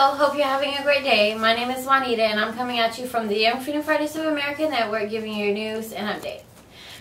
Hope you're having a great day. My name is Juanita and I'm coming at you from the Young Freedom Fighters of America Network giving you news and updates.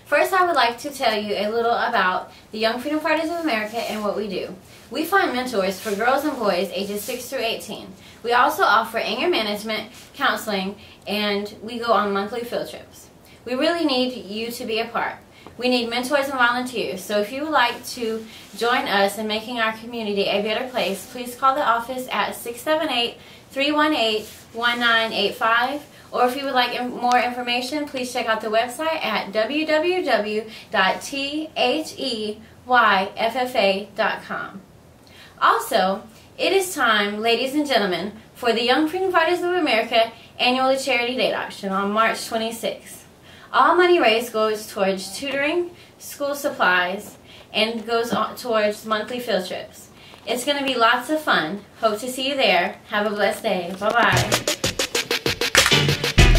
First, I would like to tell you a little about the Young Freedom Fighters of America and what we do. We find mentors for girls and boys ages 6 through 18. We also offer anger management, counseling, and we go on monthly field trips. We really need you to be a part. We need mentors and volunteers, so if you would like to join us in making our community a better place, please call the office at 678-318-1985, or if you would like more information, please check out the website at www.theyffa.com. Also, it is time, ladies and gentlemen, for the Young Freedom Fighters of America annual charity date auction on March 26th. All money raised goes towards tutoring, school supplies, and goes towards monthly field trips. It's going to be lots of fun. Hope to see you there. Have a blessed day. Bye-bye.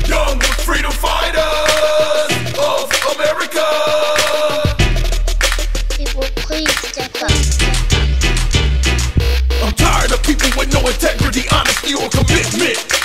Young freedom fighters of America. People, please step up. I'm tired of people with no integrity, honesty, or commitment.